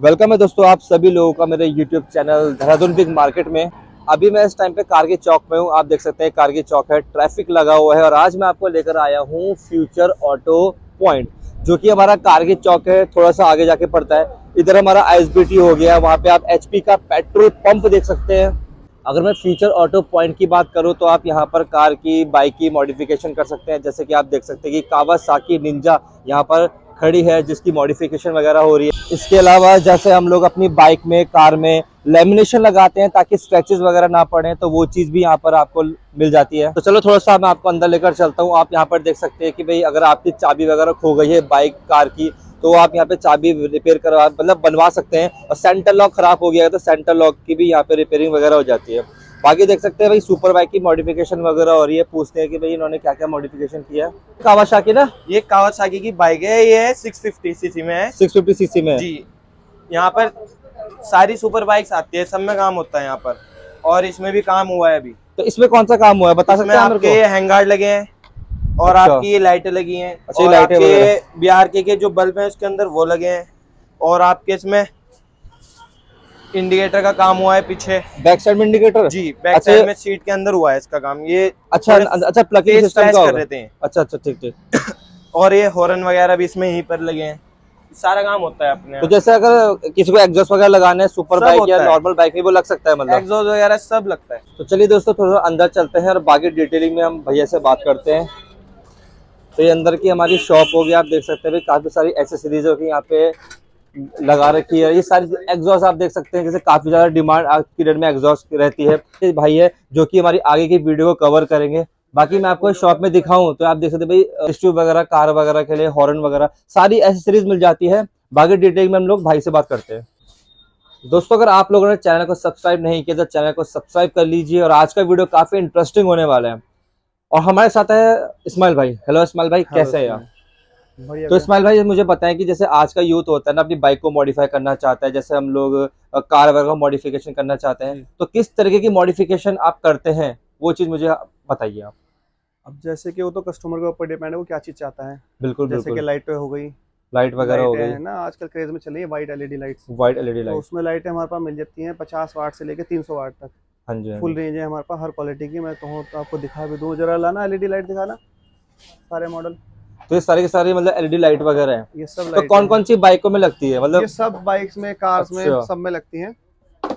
Welcome है दोस्तों आप सभी लोगों का मेरे YouTube channel Dehradun big market में। अभी मैं इस टाइम पे कारगिल चौक में हूँ। आप देख सकते हैं कारगिल चौक है, ट्रैफ़िक लगा हुआ है और आज मैं आपको लेकर आया हूँ फ्यूचर ऑटो पॉइंट, जो कि हमारा कारगिल चौक है, थोड़ा सा आगे जाके पड़ता है। इधर हमारा एस हो गया, वहाँ पे आप एचपी का पेट्रोल पंप देख सकते हैं। अगर मैं फ्यूचर ऑटो पॉइंट की बात करूँ तो आप यहाँ पर कार की, बाइक की मॉडिफिकेशन कर सकते हैं। जैसे कि आप देख सकते हैं कि कावासाकी निंजा यहाँ पर खड़ी है, जिसकी मॉडिफिकेशन वगैरह हो रही है। इसके अलावा जैसे हम लोग अपनी बाइक में कार में लेमिनेशन लगाते हैं ताकि स्ट्रेचेस वगैरह ना पड़े तो वो चीज़ भी यहाँ पर आपको मिल जाती है। तो चलो थोड़ा सा मैं आपको अंदर लेकर चलता हूँ। आप यहाँ पर देख सकते हैं कि भाई, अगर आपकी चाबी वगैरह खो गई है बाइक कार की तो आप यहाँ पे चाबी रिपेयर करवा मतलब बनवा सकते हैं। और सेंटर लॉक खराब हो गया है तो सेंटर लॉक की भी यहाँ पे रिपेयरिंग वगैरह हो जाती है। बाकी देख सकते हैं भाई सुपर बाइक की मॉडिफिकेशन वगैरह हो रही है। पूछते हैं कि भाई इन्होंने क्या क्या मॉडिफिकेशन किया? है कावासाकी ना? ये कावासाकी की बाइक है ये है 650 सीसी में है। 650 सीसी में जी। यहाँ पर सारी सुपर बाइक्स आती है सब में काम होता है यहाँ पर। और इसमें भी काम हुआ है अभी। तो इसमें कौन सा काम हुआ है बता सकते हैं आपके हैंगार्ड लगे हैं और अच्छा। आपकी ये लाइटें लगी हैं। अच्छा और आपके बिहार के, के जो बल्ब हैं उसके अंदर वो लगे हैं। और आपके इसमें इंडिकेटर का काम हुआ है पीछे। बैक साइड में इंडिकेटर जी बैक अच्छा, साइड में सीट के अंदर हुआ है इसका काम। ये अच्छा अच्छा प्लगिंग सिस्टम का कर रहे थे अच्छा अच्छा ठीक ठीक। और ये हॉर्न वगैरह भी इसमें यहीं पर लगे हैं। सारा काम होता है अपने तो जैसे अगर किसी को एग्जॉस्ट वगैरह लगाना है सुपर बाइक या नॉर्मल बाइक में वो लग सकता है मतलब। एग्जॉस्ट वगैरह सब लगता है। तो चलिए दोस्तों थोड़ा अंदर चलते हैं और बाकी डिटेलिंग में हम भैया से बात करते हैं। तो ये अंदर की हमारी शॉप होगी आप देख सकते हैं। काफ़ी सारी एसेसरीज होगी यहाँ पे। लगा रखी है। ये सारी एग्जॉस्ट आप देख सकते हैं जैसे काफ़ी ज़्यादा डिमांड आज की डेट में एग्जॉस्ट रहती है। भाई है जो कि हमारी आगे की वीडियो को कवर करेंगे। बाकी मैं आपको शॉप में दिखाऊँ तो आप देख सकते भाई स्टूब वगैरह कार वगैरह के लिए हॉर्न वगैरह सारी एसेसरीज मिल जाती है। बाकी डिटेल में हम लोग भाई से बात करते हैं। दोस्तों अगर आप लोगों ने चैनल को सब्सक्राइब नहीं किया तो चैनल को सब्सक्राइब कर लीजिए और आज का वीडियो काफ़ी इंटरेस्टिंग होने वाला है। और हमारे साथ है इस्माइल भाई। हेलो इस्माइल भाई कैसे है आप? तो इस्माइल भाई मुझे बताएँ कि जैसे आज का यूथ होता है ना अपनी बाइक को मॉडिफाई करना चाहता है जैसे हम लोग कार वगैरह मॉडिफिकेशन करना चाहते हैं तो किस तरीके की मॉडिफिकेशन आप करते हैं? वो चीज़ मुझे बताइए आप। अब जैसे कि वो तो कस्टमर के ऊपर डिपेंड है वो क्या चीज़ चाहता है? बिल्कुल जैसे कि लाइट हो गई। लाइट वगैरह हो गई। ना आजकल क्रेज में चली है white LED lights white LED light उसमें लाइटें हमारे पास मिल जाती हैं पचास वाट से लेकर तीन सौ वाट तक। हाँ जी फुल हाँ रेंज है हमारे पास हर क्वालिटी की। मैं कहूँ तो आपको दिखा भी दूँ जरा लाना एलईडी लाइट दिखाना सारे मॉडल तो ये सारी की सारी मतलब एलईडी लाइट वगैरह है। ये सब तो कौन कौन सी बाइकों में लगती है? मतलब ये सब बाइक्स में कार्स में अच्छा। सब में लगती हैं।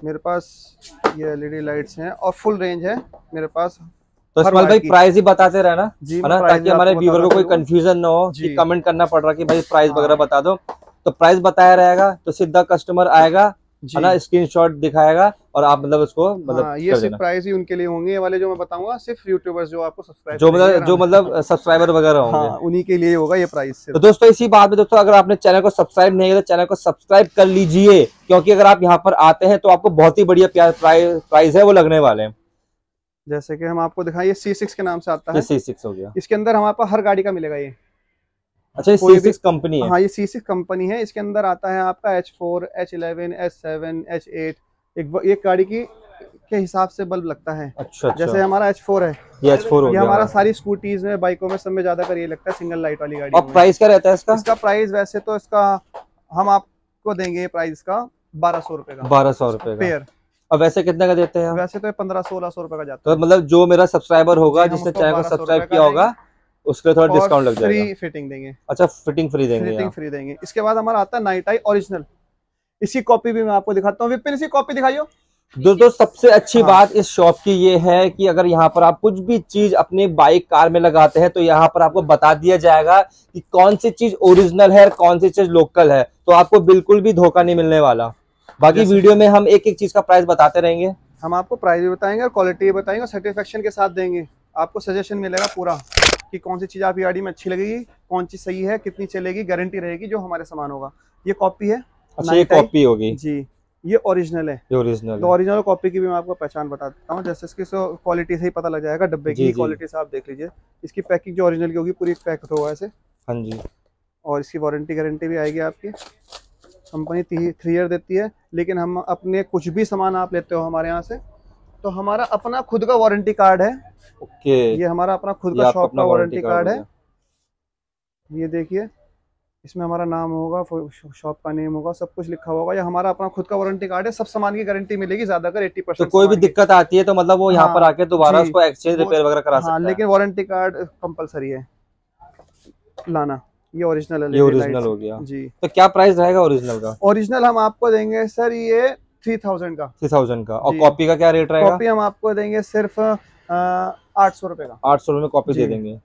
मेरे पास ये एलईडी लाइट्स हैं और फुल रेंज है मेरे पास तो इसमाल भाई प्राइस ही बताते रहना है ना? ताकि हमारे व्यूवर को कोई कंफ्यूजन ना हो कि कमेंट करना पड़ रहा कि भाई प्राइस हाँ। वगैरह बता दो। तो प्राइस बताया रहेगा तो सीधा कस्टमर आएगा है ना स्क्रीनशॉट दिखाएगा और आप मतलब उसको मतलब हाँ, ये सिर्फ़ प्राइस ही उनके लिए होंगे ये वाले जो मैं बताऊँगा सिर्फ़ यूट्यूबर्स जो आपको सब्सक्राइब जो मतलब जो मतलब सब्सक्राइबर वगैरह होंगे। हाँ, उन्हीं के लिए होगा ये प्राइस तो दोस्तों इसी बात में दोस्तों अगर आपने चैनल को सब्सक्राइब नहीं किया तो चैनल को सब्सक्राइब कर लीजिए क्योंकि अगर आप यहाँ पर आते हैं तो आपको बहुत ही बढ़िया प्राइस है वो लगने वाले हैं। जैसे कि हम आपको दिखाएँ सी सिक्स के नाम से आता है। सी सिक्स हो गया। इसके अंदर हमारे पास हर गाड़ी का मिलेगा ये। अच्छा सी सिक्स कंपनी है? हाँ ये सी सिक्स कंपनी है। इसके अंदर आता है आपका H four H eleven H seven H eight एक एक गाड़ी की के हिसाब से बल्ब लगता है। अच्छा, अच्छा। जैसे हमारा एच फोर है। ये एच फोर ये हमारा सारी स्कूटीज में बाइकों में सब में ज़्यादा कर ये लगता है सिंगल लाइट वाली गाड़ी और प्राइस क्या रहता है इसका? इसका प्राइस वैसे तो इसका हम आपको देंगे प्राइस का बारह सौ रुपए का। बारह सौ रुपए पेयर और वैसे कितने का देते हैं? वैसे तो पंद्रह सोलह सौ रुपए का जाता है। तो मतलब जो मेरा सब्सक्राइबर होगा जिसने चैनल को सब्सक्राइब किया होगा उसके थोड़ा डिस्काउंट लग जाएगा। फ्री फिटिंग देंगे। अच्छा फिटिंग फ्री देंगे फिटिंग फ्री देंगे। इसके बाद हमारा आता है नाइट आई ओरिजिनल इसकी कॉपी भी मैं आपको दिखाता हूँ। विपिन इसकी कॉपी दिखाइयो। दोस्तों सबसे अच्छी हाँ। बात इस शॉप की ये है कि अगर यहाँ पर आप कुछ भी चीज़ अपनी बाइक कार में लगाते हैं तो यहाँ पर आपको बता दिया जाएगा कि कौन सी चीज़ ओरिजिनल है और कौन सी चीज़ लोकल है। तो आपको बिल्कुल भी धोखा नहीं मिलने वाला। बाकी वीडियो में हम एक एक चीज़ का प्राइस बताते रहेंगे। हम आपको प्राइस भी बताएँगे और क्वालिटी भी बताएँगे और सर्टिफिकेशन के साथ देंगे। आपको सजेशन मिलेगा पूरा। कि कौन सी चीज़ आपकी गाड़ी में अच्छी लगेगी कौन सी सही है कितनी चलेगी गारंटी रहेगी जो हमारे सामान होगा। ये कॉपी है अच्छा ये कॉपी होगी। जी ये ओरिजिनल है। ये ओरिजिनल तो ओरिजिनल कॉपी की भी मैं आपको पहचान बता देता हूँ जैसे इसकी क्वालिटी से ही पता लग जाएगा डब्बे की क्वालिटी से आप देख लीजिए। इसकी पैकिंग जो ओरिजिनल की होगी पूरी पैक होगा ऐसे। हाँ जी। और इसकी वारंटी गारंटी भी आएगी आपकी। कंपनी थ्री ईयर देती है लेकिन हम अपने कुछ भी सामान आप लेते हो हमारे यहाँ से तो हमारा अपना खुद का वारंटी कार्ड है। ओके। ये हमारा अपना खुद का शॉप का वारंटी कार्ड है। ये देखिए इसमें हमारा नाम होगा शॉप का नेम होगा सब कुछ लिखा होगा। या हमारा अपना खुद का वारंटी कार्ड है सब सामान की गारंटी मिलेगी ज़्यादा कर एट्टी तो कोई भी दिक्कत आती है तो मतलब वो यहाँ हाँ, पर आके दोबारा उसको एक्सचेंज रिपेयर वगैरह करा हाँ सकता है। लेकिन वारंटी कार्ड कंपलसरी है। लाना ये ओरिजिनल है ये ओरिजिनल हो गया। जी। तो क्या प्राइस रहेगा ओरिजिनल का? ओरिजिनल हम आपको देंगे सर ये थ्री थाउज़ेंड का। थ्री थाउज़ेंड का। और कॉपी का क्या रेट रहेगा? कॉपी हम आपको देंगे सिर्फ़ आठ सौ रुपए का। आठ सौ रुपए में कॉपी दे देंगे।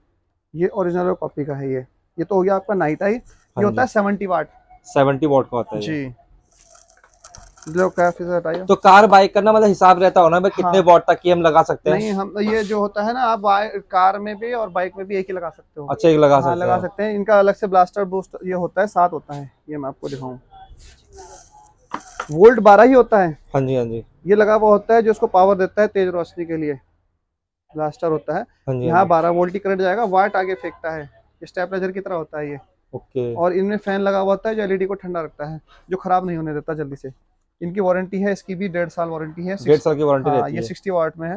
ये ओरिजिनल कॉपी का है ये। ये तो हो गया आपका नाइट आई ये होता है सेवेंटी वाट। सेवेंटी वॉट का होता है जी। तो कार बाइक करना मतलब हिसाब रहता होना भाई कितने हाँ। वॉट तक की हम लगा सकते हैं? नहीं हम ये जो होता है ना आप कार में भी और बाइक में भी एक ही लगा सकते हो। अच्छा एक लगा हाँ सकते लगा हैं। सकते हैं। इनका अलग से ब्लास्टर बूस्ट ये होता है सात होता है। ये मैं आपको दिखाऊँ। वोल्ट बारह ही होता है। हाँ जी हाँ जी। ये लगा हुआ होता है जो उसको पावर देता है तेज रोशनी के लिए। ब्लास्टर होता है। हाँ यहाँ हाँ बारह वोल्ट की करंट जाएगा वाट आगे फेंकता है। स्टेपलाइजर की तरह होता है ये। ओके। और इनमें फ़ैन लगा हुआ होता है जो एलईडी को ठंडा रखता है जो खराब नहीं होने देता जल्दी से। इनकी वारंटी है इसकी भी डेढ़ साल वारंटी है डेढ़ साल की वारंटी हाँ, ये सिक्सटी वाट में है।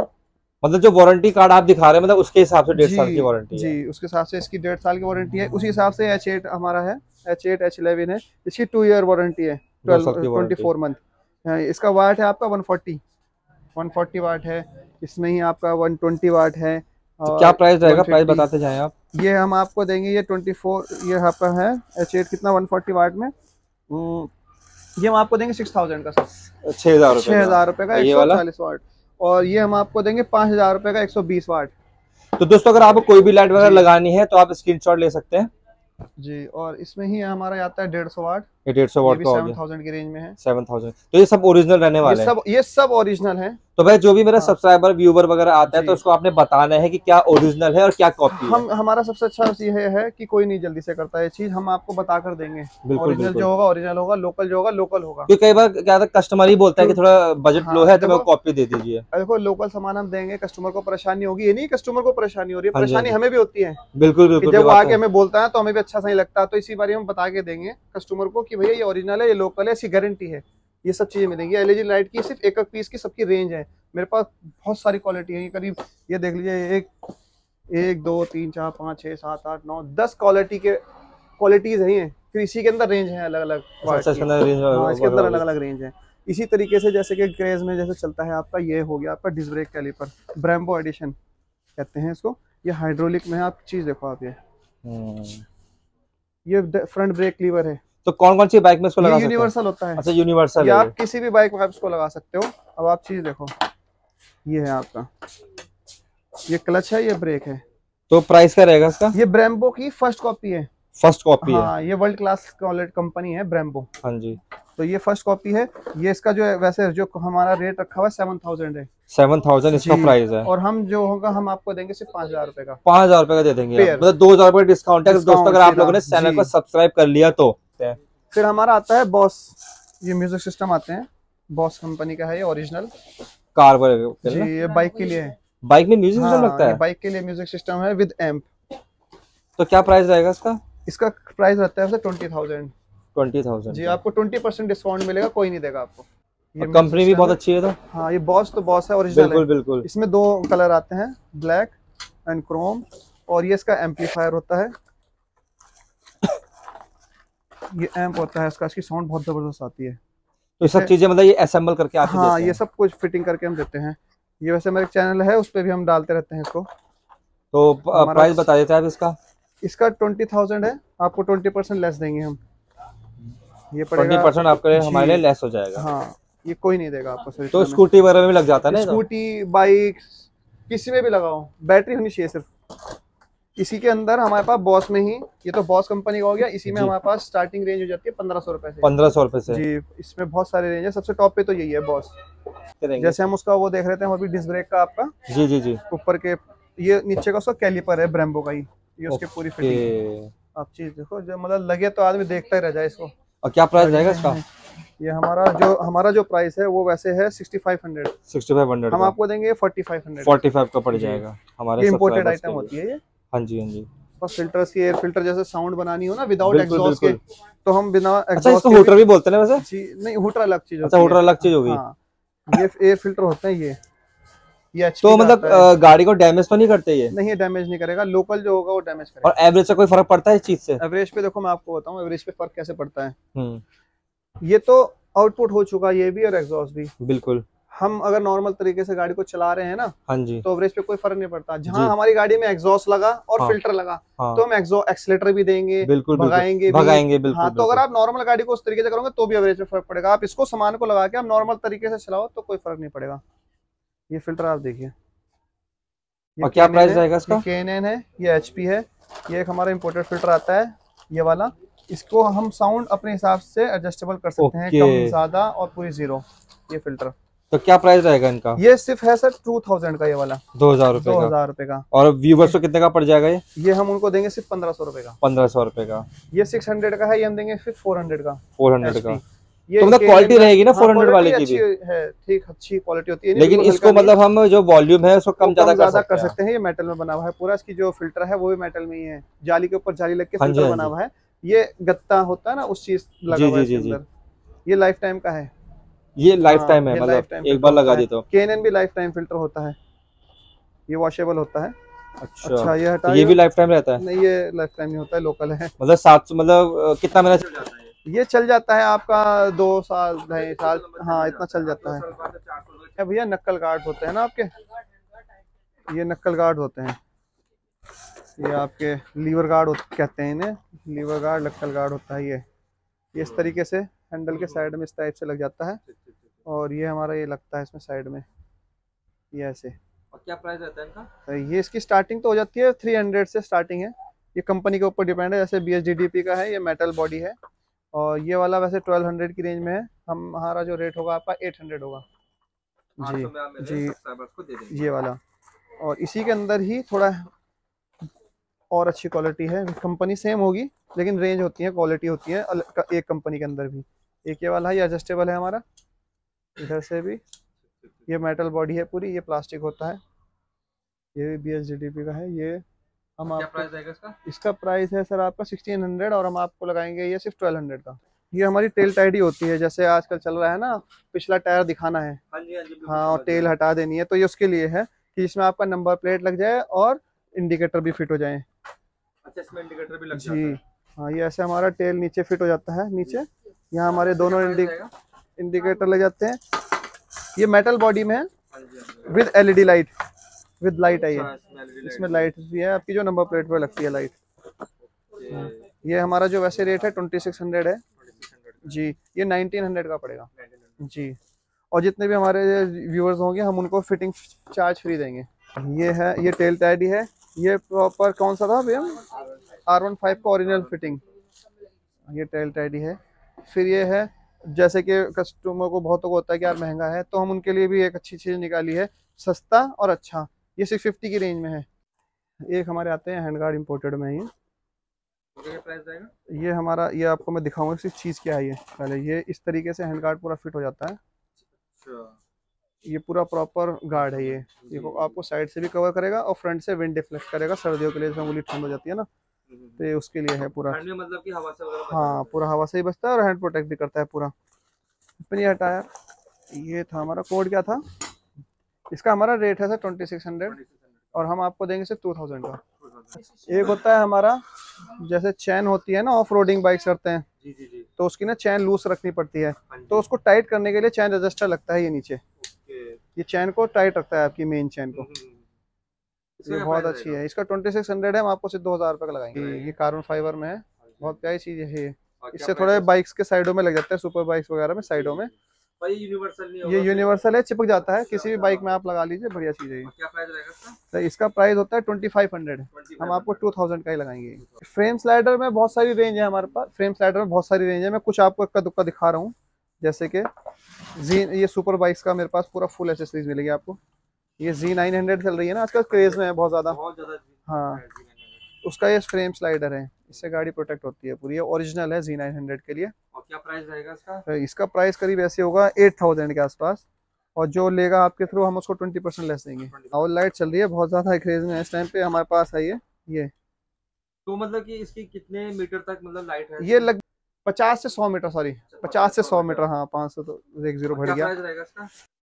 मतलब जो वारंटी कार्ड आप दिखा रहे हैं मतलब उसके हिसाब से डेढ़ साल की वारंटी है। जी उसके हिसाब से इसकी डेढ़ साल की वारंटी है। उसी हिसाब से एच एट हमारा है। एच एट एच इलेवन है। इसकी टू ईयर वारंटी है। ट्वेंटी फोर मंथ इसका वाट है आपका one forty. One forty watt है इसमें ही आपका वन ट्वेंटी वाट है। तो क्या प्राइस रहेगा? प्राइस बताते जाएँ आप। ये हम आपको देंगे ये ट्वेंटी फोर ये आपका है। एच एट कितना? वन फोर्टी वाट में? हम्म, ये हम आपको देंगे सिक्स थाउज़ेंड का सर। छह हज़ार का। हज़ार रुपए का एक सौ चालीस वाट और ये हम आपको देंगे पाँच हज़ार रुपए का एक सौ बीस वाट तो दोस्तों अगर आपको कोई भी लाइट वगैरह लगानी है तो आप स्क्रीनशॉट ले सकते हैं। जी और इसमें ही हमारा आता है डेढ़ सौ वाट। डेढ़ सौ वॉट सेवन थाउज़ेंड की रेंज में है। सेवन थाउज़ेंड तो ये सब ओरिजिनल रहने वाले ये सब ये सब ओरिजिनल है। तो भाई जो भी मेरा हाँ। सब्सक्राइबर व्यूवर वगैरह आता है तो उसको आपने बताना है कि क्या ओरिजिनल है और क्या कॉपी है। हम हमारा सबसे अच्छा ये है कि कोई नहीं जल्दी से करता है चीज़ हम आपको बता कर देंगे ओरिजिनल जो होगा ओरिजिनल होगा लोकल जो होगा लोकल होगा। क्योंकि कई बार क्या है कस्टमर ही बोलता है कि थोड़ा बजट हाँ, लो है तो देखो- को कॉपी दे दीजिए। देखो लोकल सामान हम देंगे कस्टमर को परेशानी होगी। ये नहीं कस्टमर को परेशानी हो रही है हाँ परेशानी हाँ हमें भी होती है। बिल्कुल बिल्कुल जब आके हमें बोलता है तो हमें भी अच्छा सही लगता है तो इसी बारे में बता के देंगे कस्टमर को कि भैया ये ओरिजिनल है ये लोकल है इसकी गारंटी है। ये सब चीज़ें मिलेंगी। एलईडी लाइट की सिर्फ़ एक एक पीस की सबकी रेंज है। मेरे पास बहुत सारी क्वालिटी है। ये करीब ये देख लीजिए एक एक दो तीन चार पाँच छः सात आठ नौ दस क्वालिटी के क्वालिटीज है ये। फिर इसी के अंदर रेंज है अलग अलग अच्छा इसके अंदर रेंज हाँ इसके अंदर अलग अलग रेंज है। इसी तरीके से जैसे कि क्रेज में जैसे चलता है आपका ये हो गया आपका disc brake caliper Brembo edition कहते हैं इसको। ये हाइड्रोलिक में है आप चीज़ देखो आप ये। हम्म। ये फ्रंट ब्रेक लीवर है। तो कौन कौन सी बाइक में इसको लगा सकते यूनिवर्सल होता है। अच्छा यूनिवर्सल आप किसी भी बाइक में इसको लगा सकते हो। अब आप चीज़ देखो। ये है आपका। ये क्लच है ये ब्रेक है। तो प्राइस क्या रहेगा इसका? ये ब्रैम्बो की फ़र्स्ट कॉपी है। फ़र्स्ट कॉपी हाँ, है हाँ ये वर्ल्ड क्लास कंपनी है ब्रैम्बो हाँ जी। तो ये फ़र्स्ट कॉपी है। ये इसका जो है वैसे जो हमारा रेट रखा हुआ है सेवन थाउज़ेंड है। सेवन थाउज़ेंड इसका प्राइस है। और हम जो होगा हम आपको देंगे सिर्फ़ पाँच हज़ार रुपए का। पाँच हज़ार रुपए का दे देंगे मतलब दो हज़ार रुपए डिस्काउंट है। दोस्तों अगर आप लोगों ने चैनल जी। को सब्सक्राइब कर लिया तो। फिर हमारा आता है बॉस ये म्यूज़िक सिस्टम आते हैं। बॉस कंपनी का है ये ओरिजिनल कार जी ये बाइक के लिए है। बाइक में म्यूज़िक सिस्टम हाँ, लगता है? बाइक के लिए म्यूज़िक सिस्टम है विद एम्प तो क्या प्राइस रहेगा इसका? इसका प्राइस रहता है ट्वेंटी थाउज़ेंड ट्वेंटी थाउज़ेंड जी आपको ट्वेंटी परसेंट डिस्काउंट मिलेगा कोई नहीं देगा आपको। कंपनी भी बहुत अच्छी है तो? हाँ ये बॉस तो बॉस है ओरिजिनल बिल्कुल बिल्कुल। इसमें दो कलर आते हैं ब्लैक एंड क्रोम और ये इसका एम्पलीफायर होता है। ये एम्प होता है इसका इसकी साउंड बहुत ज़बरदस्त आती है। तो ये सब चीज़ें मतलब ये असेंबल करके आप ही हाँ ये सब कुछ फिटिंग करके हम देते हैं। ये वैसे मेरा चैनल है उस पर भी हम डालते रहते हैं इसको। तो प्राइस बता देते हैं आप इसका। इसका ट्वेंटी थाउज़ेंड है आपको ट्वेंटी परसेंट लेस देंगे हम। ये ट्वेंटी परसेंट आपके लिए हमारे लिए लेस हो जाएगा। हाँ ये कोई नहीं देगा आपको तो स्कूटी वगैरह में लग जाता है ना? स्कूटी बाइक किसी में भी लगाओ। बैटरी होनी चाहिए सिर्फ़। इसी के अंदर हमारे पास बॉस में ही ये तो बॉस कंपनी का हो गया इसी में हमारे पास स्टार्टिंग रेंज हो जाती है पंद्रह सौ रुपए से। पंद्रह सौ रुपए से। जी इसमें बहुत सारे रेंज है सबसे टॉप पे तो यही है बॉस जैसे हम उसका वो देख रहे थे वो भी डिस्क ब्रेक का आपका? जी जी जी। ऊपर के ये नीचे का उसका कैलिपर है ब्रेम्बो का ही। ये उसके पूरी फिटिंग आप चीज़ देखो जो मतलब लगे तो आदमी देखता ही रह जाए इसको। और क्या प्राइस रहेगा इसका? ये हमारा जो हमारा जो प्राइस है वो वैसे है sixty five hundred sixty five hundred हम आपको देंगे forty five hundred forty five का पड़ जाएगा। हमारे इम्पोर्टेड आइटम होती है ये। हाँ जी हाँ जी। बस फिल्टर्स की एयर फ़िल्टर जैसे साउंड बनानी हो ना विदाउट एग्जॉस्ट के तो हम बिना अच्छा इसको होटर भी बोलते हैं वैसे? जी नहीं हुटर अलग चीज़ अच्छा होटर अलग चीज़ होगी। हाँ ये एयर फ़िल्टर होते हैं ये। ये तो मतलब गाड़ी को डैमेज तो नहीं करते ये? नहीं डैमेज नहीं करेगा। लोकल जो होगा वो डैमेज करेगा। और एवरेज से कोई फ़र्क पड़ता है इस चीज़ से? एवरेज पे देखो मैं आपको बताऊँ एवरेज पे फ़र्क कैसे पड़ता है। हम्म। ये तो आउटपुट हो चुका है ये भी और एग्जॉस्ट भी। बिल्कुल। हम अगर नॉर्मल तरीके से गाड़ी को चला रहे हैं ना हाँ जी। तो एवरेज पे कोई फ़र्क नहीं पड़ता। जहाँ हमारी गाड़ी में एग्जॉस्ट लगा और हाँ। फ़िल्टर लगा हाँ। तो हम एग्जॉ एक्सलेटर भी देंगे बिल्कुल भगाएँगे भी। भगाएँगे बिल्कुल हाँ बिल्कुल, तो अगर आप नॉर्मल गाड़ी को उस तरीके से करोगे तो भी एवरेज पे फ़र्क पड़ेगा। आप इसको सामान को लगा के आप नॉर्मल तरीके से चलाओ तो कोई फ़र्क नहीं पड़ेगा। ये फ़िल्टर आप देखिए। और क्या प्राइस रहेगा इसका? K9 है ये HP है ये एक हमारा इंपोर्टेड फ़िल्टर आता है ये वाला। इसको हम साउंड अपने हिसाब से एडजस्टेबल कर सकते हैं कम ज़्यादा और पूरी ज़ीरो ये फ़िल्टर तो क्या प्राइस रहेगा इनका? ये सिर्फ़ है सर टू थाउज़ेंड का ये वाला। दो हज़ार रुपए दो का हज़ार रूपए का। और व्यूवर्स को कितने का पड़ जाएगा ये? ये हम उनको देंगे सिर्फ़ पंद्रह सौ रुपए का। पंद्रह सौ रुपए का। ये सिक्स हंड्रेड का है ये हम देंगे सिर्फ़ फोर हंड्रेड का। फोर हंड्रेड का। तो मतलब K9 quality में- रहेगी ना हाँ, 400 वाले की भी? है ठीक अच्छी क्वालिटी होती है। लेकिन इसको मतलब हम जो वॉल्यूम है उसको कम ज़्यादा कर कर सकते हैं ये मेटल में बना हुआ है। पूरा इसकी जो फ़िल्टर है वो भी मेटल में ही है। जाली के ऊपर जाली लग के हाँ फ़िल्टर हाँ बना हुआ है। ये गत्ता होता है ना उस चीज़ लगा हुआ है ये लाइफ टाइम का है। ये लाइफ हाँ, टाइम है मतलब एक बार लगा होता दी है। केनन भी लाइफ टाइम फ़िल्टर होता है। ये वॉशेबल होता है। अच्छा। अच्छा ये हटा तो ये भी लाइफ टाइम रहता है? नहीं ये लाइफ टाइम नहीं होता है लोकल है। मतलब सात सौ मतलब कितना महीना चल जाता है ये? चल जाता है आपका दो साल ढाई साल हाँ इतना चल जाता है। भैया नक्कल गार्ड होते हैं ना आपके? ये नक्कल गार्ड होते हैं। ये आपके लीवर गार्ड कहते हैं इन्हें। लीवर गार्ड नक्कल गार्ड होता है ये इस तरीके से हैंडल के साइड में इस टाइप से लग जाता है। और ये हमारा ये लगता है इसमें साइड में। ये ऐसे। और क्या प्राइस रहता है इनका? तो ये इसकी स्टार्टिंग तो हो जाती है थ्री हंड्रेड से स्टार्टिंग है। ये कंपनी के ऊपर डिपेंड है जैसे बी एस का है ये मेटल बॉडी है। और ये वाला वैसे ट्वेल्व हंड्रेड की रेंज में है। हमारा जो रेट होगा आपका एट हंड्रेड होगा। जी जी। ये वाला। और इसी के अंदर ही थोड़ा और अच्छी क्वालिटी है। कंपनी सेम होगी लेकिन रेंज होती है क्वालिटी होती है एक कंपनी के अंदर भी। एक ये वाला है ये एडजस्टेबल है हमारा। इधर से भी। ये मेटल बॉडी है पूरी ये प्लास्टिक होता है। ये भी B S D D P का है ये हम आपको इसका? इसका प्राइस है सर आपका सिक्सटीन हंड्रेड और हम आपको लगाएँगे ये सिर्फ़ ट्वेल्व हंड्रेड का। ये हमारी टेल टाइडी होती है जैसे आजकल चल रहा है ना पिछला टायर दिखाना है। हाँ जी हाँ जी हाँ और टेल हटा देनी है तो ये उसके लिए है कि इसमें आपका नंबर प्लेट लग जाए और इंडिकेटर भी फिट हो जाए। अच्छा इसमें इंडिकेटर भी लग जी। हाँ। ये ऐसे हमारा टेल नीचे फिट हो जाता है नीचे। यहाँ हमारे दोनों इंडि इंडिकेटर लग जाते हैं। ये मेटल बॉडी में है हाँ with LED light with light आई है। अच्छा, इसमें लाइट भी है आपकी जो नंबर प्लेट पर लगती है लाइट ये हमारा जो वैसे रेट है ट्वेंटी सिक्स हंड्रेड है। जी ये नाइनटीन हंड्रेड का पड़ेगा। जी। और जितने भी हमारे व्यूअर्स होंगे हम उनको फिटिंग चार्ज फ्री देंगे। ये है ये टेल टाइडी है। ये प्रॉपर कौन सा था भैया? आर वन फाइव का ओरिजिनल फिटिंग ये टेल टाइडी है। फिर ये है जैसे कि कस्टमर को बहुतों को होता है कि यार महँगा है तो हम उनके लिए भी एक अच्छी चीज़ निकाली है सस्ता और अच्छा। ये सिक्स फिफ्टी की रेंज में है। एक हमारे आते हैं हैंड गार्ड इम्पोर्टेड में ये ये हमारा ये आपको मैं दिखाऊँगा इस चीज़ क्या है ये। पहले ये इस तरीके से हैंड गार्ड पूरा फिट हो जाता है। ये पूरा प्रॉपर गार्ड है ये। ये आपको साइड से भी कवर करेगा और फ्रंट से विंड डिफ्लेक्ट करेगा। सर्दियों के लिए जैसे उंगली ठंड हो जाती है ना तो ये उसके लिए है पूरा। मतलब कि हवा से वगैरह हाँ पूरा हवा से ही बचता है और हैंड प्रोटेक्ट भी करता है पूरा। फिर ये टायर ये था हमारा कोड क्या था? इसका हमारा रेट है सर ट्वेंटी सिक्स हंड्रेड और हम आपको देंगे सिर्फ़ टू थाउज़ेंड का। एक होता है हमारा जैसे चैन होती है ना ऑफ़ रोडिंग बाइक करते हैं। जी जी जी। तो उसकी ना चैन लूज रखनी पड़ती है। हाँ तो उसको टाइट करने के लिए चैन रजिस्टर लगता है ये नीचे। ये चैन को टाइट रखता है आपकी मेन चैन को। हम्म, इसका ये बहुत अच्छी है। इसका ट्वेंटी सिक्स हंड्रेड है हम आपको सिर्फ़ दो हज़ार रुपये का लगाएँगे। ये- कार्बन फाइबर में है। बहुत प्यारी चीज़ है ये। इससे थोड़े बाइक्स के साइडों में लग जाता है सुपर बाइक्स वगैरह में साइडों में। ये यूनिवर्सल नहीं ये यूनिवर्सल है चिपक जाता है। किसी भी बाइक में आप लगा लीजिए बढ़िया चीज़ है क्या प्राइस रहेगा इसका? तो इसका प्राइस होता है ट्वेंटी फाइव हंड्रेड हम आपको टू थाउज़ेंड का ही लगाएँगे। फ्रेम स्लाइडर में बहुत सारी रेंज है हमारे पास। फ्रेम स्लाइडर में बहुत सारी रेंज है। मैं कुछ आपको इक्का दुक्का दिखा रहा हूँ। जैसे कि जी ये सुपर बाइक्स का मेरे पास पूरा फुल एसेसरीज मिलेगी आपको। ये जी नाइन हंड्रेड चल रही है ना आजकल क्रेज में है बहुत ज़्यादा। हाँ। उसका ये फ्रेम स्लाइडर है इससे गाड़ी प्रोटेक्ट होती है पूरी ओरिजिनल है जी नाइन हंड्रेड के लिए। और क्या प्राइस रहेगा इसका? तो इसका प्राइस करीब ऐसे होगा एट थाउज़ेंड के आसपास और जो लेगा आपके थ्रू हम उसको ट्वेंटी परसेंट लेस देंगे। और लाइट चल रही है बहुत ज़्यादा क्रेज में है इस टाइम पे हमारे पास है ये ये। तो मतलब कि इसकी कितने मीटर तक मतलब लाइट है? ये लग पचास से सौ मीटर सॉरी पचास से सौ मीटर हाँ पाँच सौ तो एक ज़ीरो बढ़ गया।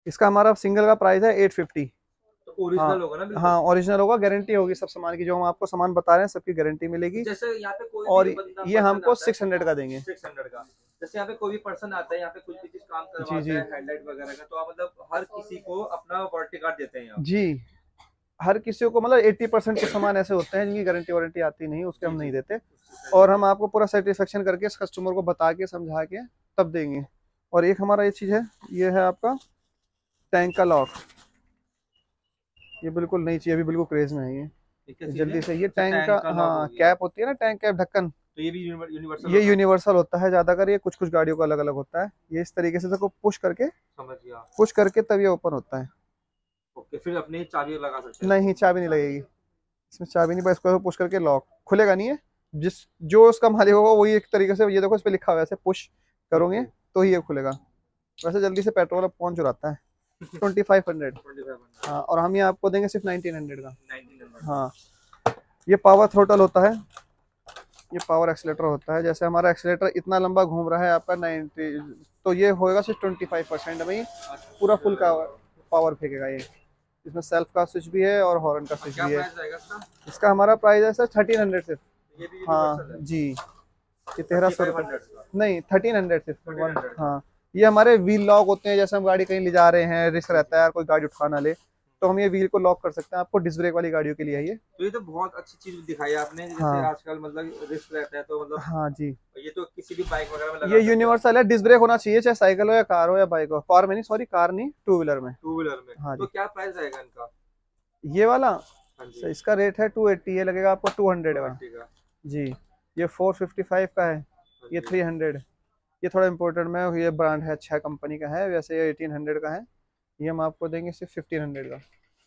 इसका हमारा सिंगल का प्राइस है एट फिफ्टी। तो ओरिजिनल हाँ, होगा ना? हाँ ओरिजिनल होगा गारंटी होगी सब सामान की जो हम आपको सामान बता रहे हैं सबकी गारंटी मिलेगी। जैसे यहाँ पे कोई और ये हमको सिक्स हंड्रेड का देंगे। 600 का। जैसे यहाँ पे कोई भी पर्सन आता है यहाँ पे कुछ भी चीज़ काम करवाता जी। है हेडलाइट वगैरह का तो आप मतलब हर किसी को अपना वारंटी कार्ड देते हैं जी। हर किसी को मतलब एट्टी परसेंट के सामान ऐसे होते हैं जिनकी गारंटी वारंटी आती नहीं उसके हम नहीं देते। और हम आपको पूरा सेटिस्फेक्शन करके इस कस्टमर को बता के समझा के तब देंगे। और एक हमारा ये चीज़ है ये है आपका टैंक का लॉक ये बिल्कुल नई चाहिए अभी बिल्कुल क्रेज में है ये। जल्दी से ये टैंक टैंक का का हाँ कैप होती है ना टैंक कैप ढक्कन। तो ये भी यूनिवर्सल ये यूनिवर्सल होता है ज़्यादातर ये कुछ कुछ गाड़ियों का अलग अलग होता है। ये इस तरीके से इसको पुश करके समझ पुश करके तब ये ओपन होता है। ओके फिर अपनी चाबी लगा सकते हैं। नहीं चाबी नहीं लगेगी। इसमें चाबी नहीं बस इसको पुश करके लॉक खुलेगा नहीं है जिस जो उसका मालिक होगा वही एक तरीके से ये देखो इस पे लिखा हुआ है पुश करोगे तो ही ये खुलेगा। वैसे जल्दी से पेट्रोल अब कौन चुराता है। ट्वेंटी फाइव हंड्रेड हाँ और हम ये आपको देंगे सिर्फ़ नाइनटीन हंड्रेड का। 1900 हाँ ये पावर थ्रोटल होता है। ये पावर एक्सीलेटर होता है। जैसे हमारा एक्सीलेटर इतना लंबा घूम रहा है आपका 90 तो ये होएगा सिर्फ़ 25 परसेंट में पूरा फुल का पावर फेंकेगा ये। इसमें सेल्फ का स्विच भी है और हॉर्न का स्विच भी है। इसका? हमारा प्राइस है सर थर्टीन हंड्रेड सिर्फ़। हाँ जी। ये तेरह सौ नहीं थर्टीन हंड्रेड सिर्फ़। हाँ। ये हमारे व्हील लॉक होते हैं जैसे हम गाड़ी कहीं ले जा रहे हैं रिस्क रहता है यार कोई गाड़ी उठा ना ले तो हम ये व्हील को लॉक कर सकते हैं। आपको डिस्क ब्रेक वाली गाड़ियों के लिए है ये। तो ये तो बहुत अच्छी चीज़ दिखाई आपने जैसे हाँ। आजकल मतलब रिस्क रहता है तो मतलब हाँ जी। ये तो किसी भी बाइक वगैरह में लगा ये यूनिवर्सल है। डिस्क ब्रेक होना चाहिए चाहे साइकिल हो या कार हो या बाइक हो। कार में नहीं सॉरी कार नहीं टू व्हीलर में। टू व्हीलर में। हाँ तो। क्या प्राइस आएगा इनका? ये वाला? हाँ जी। इसका रेट है टू एट्टी ये लगेगा आपको टू हंड्रेड का। है जी। ये फोर फिफ्टी फाइव का है हाँ ये थ्री हंड्रेड ये थोड़ा इम्पोर्टेंट में ये ब्रांड है अच्छा कंपनी का है वैसे ये एटीन हंड्रेड का है। ये हम आपको देंगे सिर्फ़ फिफ्टीन हंड्रेड का।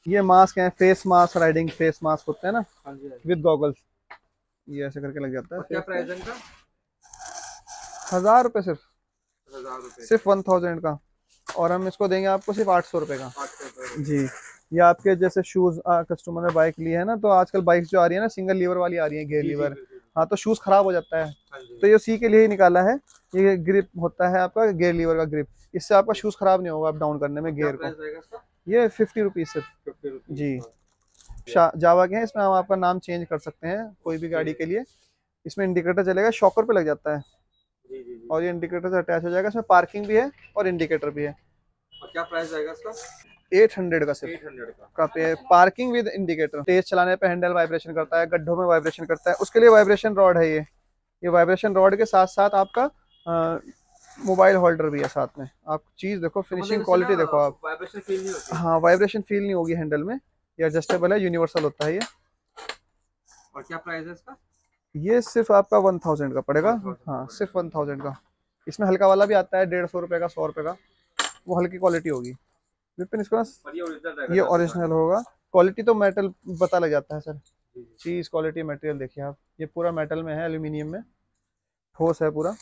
ये मास्क है face mask riding face mask होते हैं ना? हाँ जी हाँ जी। विद गॉगल्स ये ऐसे करके लग जाता है। क्या प्राइस इनका? हज़ार रुपये सिर्फ़। हज़ार सिर्फ़ वन थाउज़ेंड का। और हम इसको देंगे आपको सिर्फ़ आठ सौ रुपये का। जी। ये आपके जैसे शूज़ कस्टमर ने बाइक ली है ना तो आजकल बाइक जो आ रही है ना सिंगल लीवर वाली आ रही है गेयर लीवर जी, जी, बिल्कुल। हाँ तो शूज़ खराब हो जाता है। हाँ तो ये उसी के लिए ही निकाला है। ये ग्रिप होता है आपका गेयर लीवर का ग्रिप इससे आपका शूज़ खराब नहीं होगा आप डाउन करने में गेयर को। ये फिफ्टी रुपीज़ सिर्फ़। जी। जावा के हैं इसमें हम आपका नाम चेंज कर सकते हैं कोई भी गाड़ी के लिए। इसमें इंडिकेटर चलेगा शॉकर पे लग जाता है। जी जी जी। और ये इंडिकेटर से अटैच हो जाएगा इसमें पार्किंग भी है और इंडिकेटर भी है। और क्या प्राइस आएगा इसका? एट हंड्रेड का सिर्फ़। का। का पे पार्किंग विद इंडिकेटर। तेज चलाने पे हैंडल वाइब्रेशन करता है गड्ढों में वाइब्रेशन करता है। उसके लिए वाइब्रेशन रॉड है ये। ये वाइब्रेशन रॉड के साथ साथ आपका मोबाइल होल्डर भी है साथ में। आप चीज़ देखो फिनिशिंग क्वालिटी देखो आप। वाइब्रेशन फील नहीं हाँ वाइब्रेशन फील नहीं होगी हैंडल में। ये एडजस्टेबल है यूनिवर्सल होता है ये। और क्या प्राइस है इसका? ये सिर्फ़ आपका वन थाउज़ेंड का पड़ेगा। हाँ सिर्फ़ वन थाउज़ेंड का। इसमें हल्का वाला भी आता है डेढ़ सौ रुपये का सौ रुपये का। वो हल्की क्वालिटी होगी। विपिन इसको और ये ओरिजिनल होगा। क्वालिटी तो मेटल पता लग जाता है सर। चीज़ क्वालिटी मटेरियल देखिए आप। ये पूरा मेटल में है एल्यूमिनियम में। ठोस है पूरा।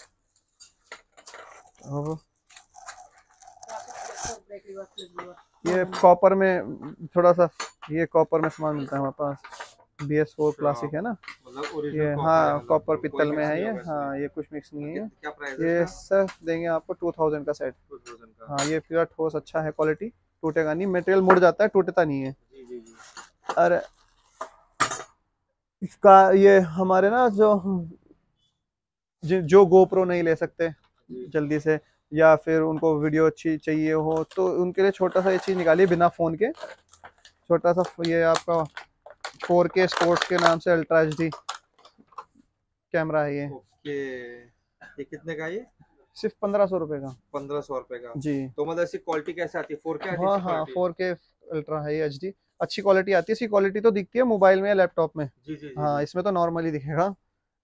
ये कॉपर में थोड़ा सा ये कॉपर में सामान मिलता है हमारे पास। बी एस फोर क्लासिक है ना? मतलब ये हाँ कॉपर पित्तल में है ये। हाँ ये कुछ मिक्स नहीं है। ये ये सर देंगे आपको टू थाउज़ेंड का सेट हाँ ये पूरा ठोस अच्छा है क्वालिटी टूटेगा नहीं। मटेरियल मुड़ जाता है टूटता नहीं है। जी जी जी। अरे इसका ये हमारे ना जो जि- जो गोप्रो नहीं ले सकते जल्दी से या फिर उनको वीडियो अच्छी चाहिए हो तो उनके लिए छोटा सा ये चीज़ निकालिए बिना फ़ोन के। छोटा सा ये आपका फोर के स्पोर्ट्स के नाम से अल्ट्रा एच डी कैमरा है ये। ओके। ये कितने का ये? सिर्फ़ पंद्रह सौ रुपये का। पंद्रह सौ रुपए का। जी। तो मतलब इसकी क्वालिटी कैसे आती है? फोर के हाँ हाँ फोर के अल्ट्रा है ये एच डी अच्छी क्वालिटी आती है। इसकी क्वालिटी तो दिखती है मोबाइल में या लैपटॉप में। जी जी जी हाँ इसमें तो नॉर्मली दिखेगा।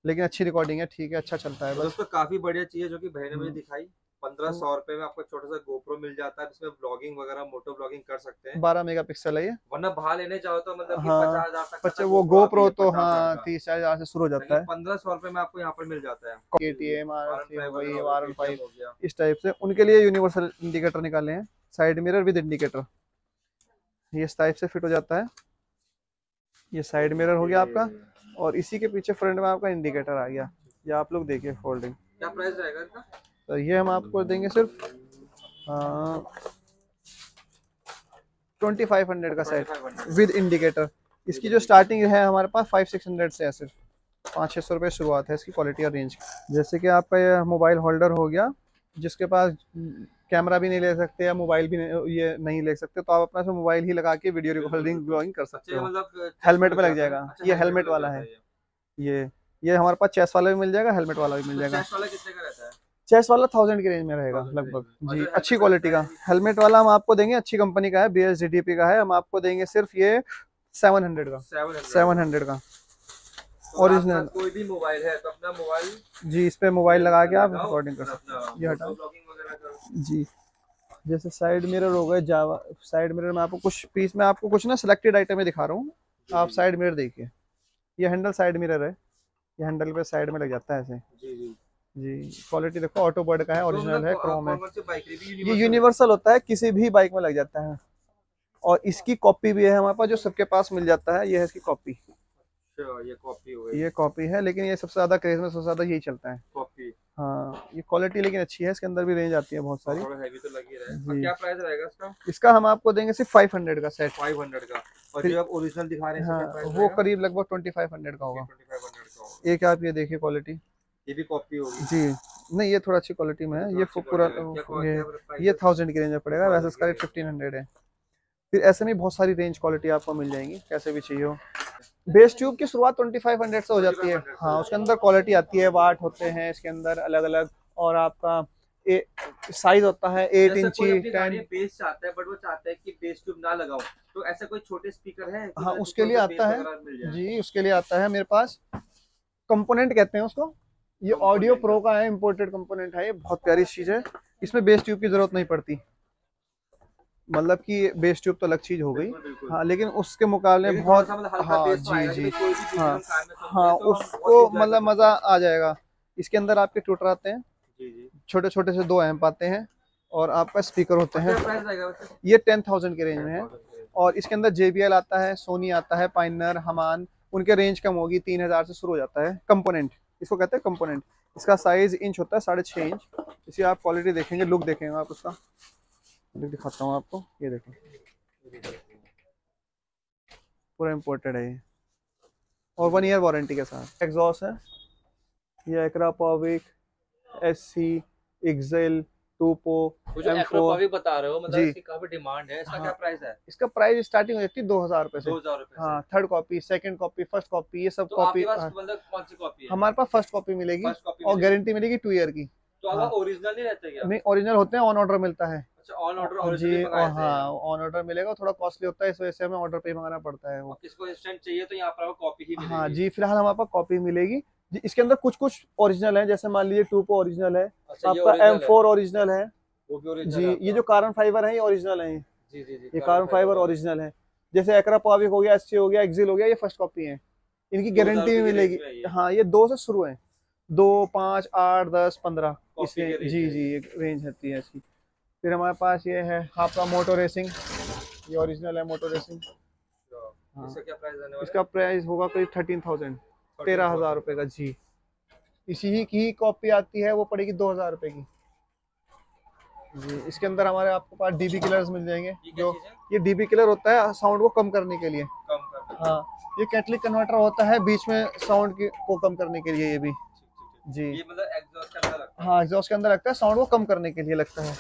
लेकिन अच्छी रिकॉर्डिंग है ठीक है अच्छा चलता है बस। दोस्तों काफ़ी बढ़िया चीज़ है जो कि भाई ने मुझे हम्म। दिखाई। पंद्रह सौ रुपए में आपको छोटा सा गोप्रो मिल जाता है जिसमें ब्लॉगिंग वगैरह मोटो ब्लॉगिंग कर सकते हैं। बारह मेगा पिक्सल है ये? वरना बाहर लेने जाओ तो मतलब हाँ, पचास हज़ार तक बच्चे वो गोप्रो तो हाँ तीस चालीस हज़ार से शुरू हो जाता है। पंद्रह सौ रुपए में आपको यहाँ पर मिल जाता है। के टी एम आर R15 वही वगैरह आर फाइव गया इस टाइप से। उनके लिए यूनिवर्सल इंडिकेटर निकाले हैं। साइड मिरर विद इंडिकेटर ये इस टाइप से फिट हो जाता है। ये साइड मिरर हो गया आपका। और इसी के पीछे फ्रंट में आपका इंडिकेटर आ गया। ये आप लोग देखिए फोल्डिंग क्या प्राइस रहेगा इसका? तो ये हम आपको देंगे सिर्फ़ ट्वेंटी फाइव हंड्रेड का सेट विद इंडिकेटर इसकी जो स्टार्टिंग है हमारे पास फाइव सिक्स हंड्रेड से है सिर्फ़। पाँच छः सौ रुपये शुरुआत है इसकी क्वालिटी और रेंज जैसे कि आपका ये मोबाइल होल्डर हो गया जिसके पास कैमरा भी नहीं ले सकते या मोबाइल भी नहीं, ये नहीं ले सकते तो आप अपना से मोबाइल ही लगा के वीडियो रिकॉर्डिंग ब्लॉगिंग कर सकते अच्छा, हो। मतलब हेलमेट में लग जाएगा। अच्छा, ये हेलमेट वाला है। ये। ये ये हमारे पास चेस वाला भी मिल जाएगा हेलमेट वाला भी मिल तो जाएगा। चेस वाला थाउज़ेंड के रेंज में रहेगा लगभग। जी अच्छी क्वालिटी का। हेलमेट वाला हम आपको देंगे अच्छी कंपनी का है बी एस का है। हम आपको देंगे सिर्फ़ ये सेवन हंड्रेड का। 700 सेवन हंड्रेड का। तो आपके कोई भी मोबाइल है तो अपना मोबाइल जी इस पे मोबाइल लगा के आप रिकॉर्डिंग कर सकते ये हटाओ। जी। जैसे साइड मिरर हो गए जावा साइड मिरर में आपको कुछ पीस में आपको कुछ ना सिलेक्टेड आइटम में दिखा रहा हूँ। आप साइड मिरर देखिए। ये हैंडल साइड मिरर है। ये हैंडल पे साइड में लग जाता है ऐसे। जी जी। जी क्वालिटी देखो ऑटो बर्ड का है ओरिजिनल है क्रोम है। ये यूनिवर्सल होता है किसी भी बाइक में लग जाता है। और इसकी कॉपी भी है हमारे पास जो सबके पास मिल जाता है ये है इसकी कॉपी अच्छा ये कॉपी हो गई ये कॉपी है लेकिन ये सबसे ज़्यादा क्रेज में सबसे ज़्यादा यही चलता है। कॉपी हाँ ये क्वालिटी लेकिन अच्छी है इसके अंदर भी रेंज आती है बहुत सारी। हैवी तो लग रहा है। और क्या प्राइस रहेगा इसका? इसका हम आपको देंगे सिर्फ़ फाइव हंड्रेड का सेट 500 का। और फिर- जो आप ओरिजिनल दिखा रहे हैं हाँ वो करीब लगभग ट्वेंटी फाइव हंड्रेड का होगा। 2500 का होगा। एक आप ये देखिए क्वालिटी ये भी कॉपी होगी। जी। नहीं ये थोड़ा अच्छी क्वालिटी में है। ये पूरा ये ये थाउज़ेंड की रेंज में पड़ेगा। वैसे इसका रेट फिफ्टीन हंड्रेड है। फिर ऐसे में बहुत सारी रेंज क्वालिटी आपको मिल जाएँगी कैसे भी चाहिए हो। बेस ट्यूब की शुरुआत ट्वेंटी फाइव हंड्रेड से हो जाती है। हाँ उसके अंदर क्वालिटी आती है वाट होते हैं इसके अंदर अलग अलग और आपका साइज़ होता है एट इंची टेन बेस चाहता है बट वो चाहता है कि बेस ट्यूब ना लगाऊँ तो ऐसा कोई छोटे स्पीकर है? हाँ, उसके लिए आता है। जी उसके लिए आता है मेरे पास। कंपोनेंट कहते हैं उसको। ये ऑडियो प्रो का है इम्पोर्टेड कंपोनेंट है ये बहुत प्यारी चीज़ है। इसमें बेस ट्यूब की ज़रूरत नहीं पड़ती। मतलब कि बेस ट्यूब तो अलग चीज़ हो गई। हाँ लेकिन उसके मुकाबले बहुत मतलब हाँ, तो जी, जी। हाँ, सुनते हाँ तो उसको मतलब मज़ा आ जाएगा। इसके अंदर आपके ट्यूटर आते हैं। छोटे छोटे से दो एम्प आते हैं और आपका स्पीकर होते हैं। वैसे? ये टेन थाउज़ेंड के रेंज में है। और इसके अंदर JBL आता है सोनी आता है पाइनर हमान उनके रेंज कम होगी तीन हज़ार से शुरू हो जाता है। कंपोनेंट इसको कहते हैं कंपोनेंट इसका साइज़ इंच होता है, साढ़े छः इंच इसी आप क्वालिटी देखेंगे लुक देखेंगे आप उसका. लुक दिखाता हूँ आपको. ये देखें. पूरा इम्पोर्टेड है ये. और वन ईयर वारंटी के साथ. एग्जॉस्ट है. ये एकरा पॉविक एस सी एक्सेल जो M4 एक्रोपॉविक बता रहे हो मतलब। इसकी काफ़ी डिमांड है। इसका हाँ। क्या प्राइस है? इसका प्राइस स्टार्टिंग हो जाती है दो हज़ार रुपये से। दो हज़ार हाँ third copy second copy first copy ये सब तो कॉपी मतलब कौन सी कॉपी है? हमारे पास फ़र्स्ट कॉपी मिलेगी और गारंटी मिलेगी टू ईयर की। तो हाँ। ओरिजिनल नहीं रहता क्या? नहीं ओरिजिनल होते हैं ऑन ऑर्डर मिलता है। अच्छा ऑन ऑर्डर जी हाँ ऑन ऑर्डर मिलेगा थोड़ा कॉस्टली होता है इस वजह से हमें ऑर्डर पे मंगाना पड़ता है वो। किसको इंस्टेंट चाहिए तो यहाँ पर कॉपी ही मिलेगी। हाँ जी फ़िलहाल हमारे पास कॉपी मिलेगी। इसके अंदर कुछ कुछ ओरिजिनल है जैसे मान लीजिए टू ओरिजिनल है अच्छा आपका एम फोर ओरिजिनल है। जी ये जो कार्बन फाइबर है ये ओरिजिनल है। जी जी जी ये कार्बन फाइबर ओरिजिनल है। जैसे एक्रा पॉविक हो गया एससी हो गया एक्सिल हो गया ये फ़र्स्ट कॉपी है। इनकी गारंटी भी मिलेगी। है। ये। ये दो से शुरू है। दो पाँच आठ दस पंद्रह। इसमें जी जी एक रेंज रहती है इसकी। फिर हमारे पास ये है आपका मोटो रेसिंग ये ओरिजिनल है मोटो रेसिंग हाँ। इसका प्राइस होगा करीब थर्टीन थाउज़ेंड तेरह हज़ार रुपये का जी। इसी ही की कॉपी आती है वो पड़ेगी दो हज़ार रुपये की। जी इसके अंदर हमारे आपको पास डीबी किलर्स मिल जाएँगे जो ये डीबी किलर होता है साउंड को कम करने के लिए। कम कर हाँ ये कैटलिक कन्वर्टर होता है बीच में साउंड को कम करने के लिए ये भी। जी। ये मतलब एग्जॉस्ट का अंदर लगता है? हाँ एग्जॉस्ट के अंदर लगता है साउंड को कम करने के लिए लगता है।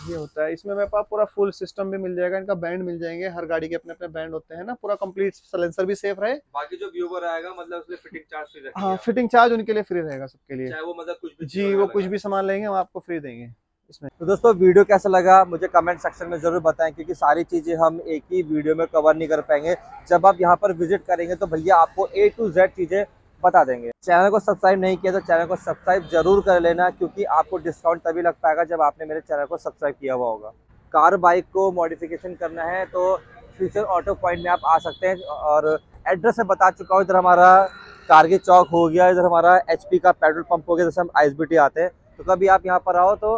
ये होता है। इसमें मेरे पास पूरा फुल सिस्टम भी मिल जाएगा इनका बैंड मिल जाएँगे हर गाड़ी के अपने अपने बैंड होते हैं ना पूरा कंप्लीट सलेंसर भी सेफ़ रहे। बाकी जो व्यूवर आएगा मतलब उसमें फिटिंग चार्ज फ्री हाँ फिटिंग चार्ज उनके लिए फ्री रहेगा सबके लिए। वो मतलब कुछ भी जी वो कुछ भी सामान लेंगे हम आपको फ्री देंगे इसमें। तो दोस्तों वीडियो कैसा लगा? मुझे कमेंट सेक्शन में ज़रूर बताएँ क्योंकि सारी चीज़ें हम एक ही वीडियो में कवर नहीं कर पाएँगे। जब आप यहाँ पर विज़िट करेंगे तो भैया आपको ए टू जेड चीज़ें बता देंगे। चैनल को सब्सक्राइब नहीं किया तो चैनल को सब्सक्राइब ज़रूर कर लेना, क्योंकि आपको डिस्काउंट तभी लग पाएगा जब आपने मेरे चैनल को सब्सक्राइब किया हुआ होगा। कार बाइक को मॉडिफिकेशन करना है तो फ्यूचर ऑटो पॉइंट में आप आ सकते हैं और एड्रेस मैं बता चुका हूँ, इधर हमारा कारगिल चौक हो गया, इधर हमारा एचपी का पेट्रोल पंप हो गया, जैसे हम आई आते हैं। तो कभी आप यहाँ पर आओ तो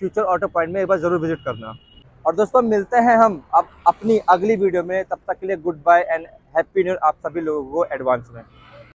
फ्यूचर ऑटो पॉइंट में एक बार ज़रूर विज़िट करना। और दोस्तों, मिलते हैं हम अब अपनी अगली वीडियो में, तब तक के लिए good bye and happy new आप सभी लोगों को एडवांस में।